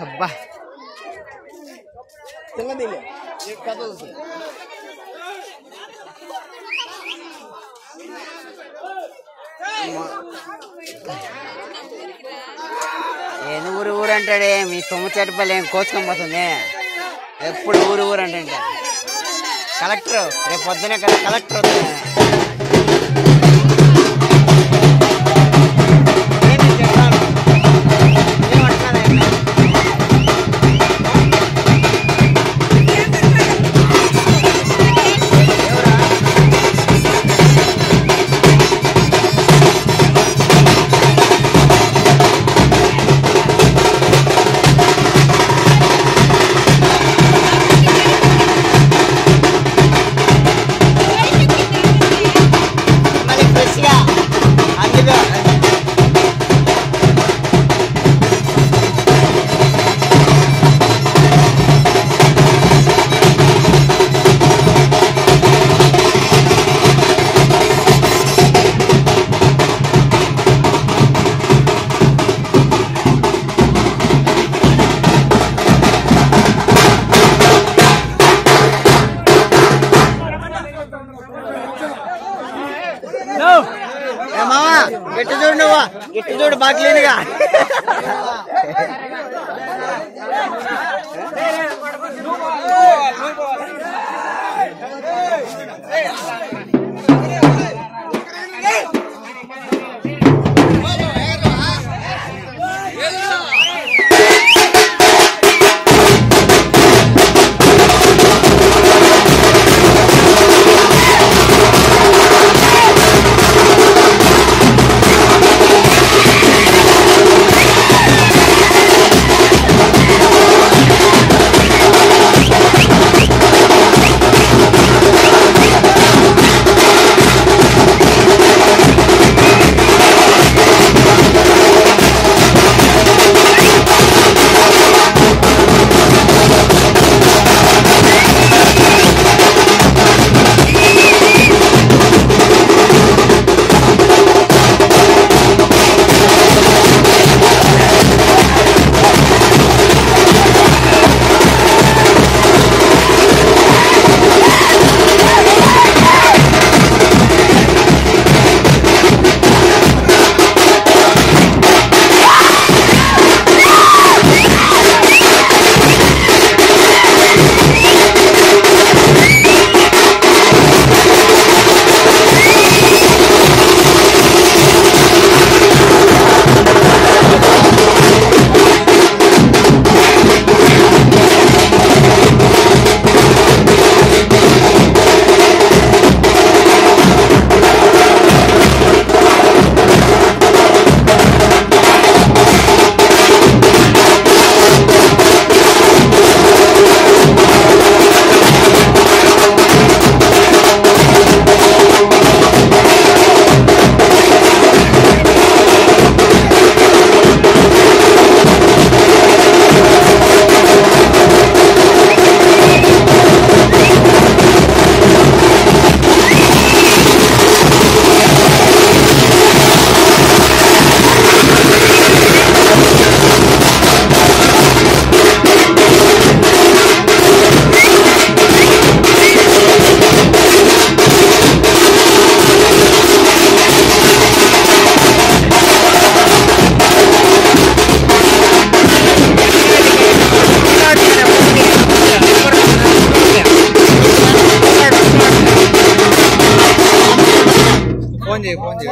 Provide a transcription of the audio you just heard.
అబ్బా. సంగతిలే కథ ఏంది ఊరు ఊరు అంటాడే మీ సొమ్ము చెట్టుపల్లి ఏం కోసుకొని పోతుంది? ఎప్పుడు ఊరు ఊరు అంటే కలెక్టర్ రేపు పొద్దునే కదా కలెక్టర్ వస్తుంది इट जोड़ बात लेने का। 谢谢光姐